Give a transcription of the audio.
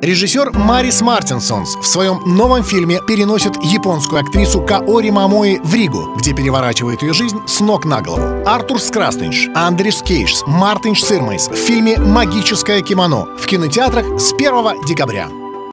Режиссер Марис Мартинсонс в своем новом фильме переносит японскую актрису Каори Мамои в Ригу, где переворачивает ее жизнь с ног на голову. Артур Скрастенш, Андрис Кейшс, Мартинш Сырмайс в фильме «Магическое кимоно» в кинотеатрах с 1 декабря.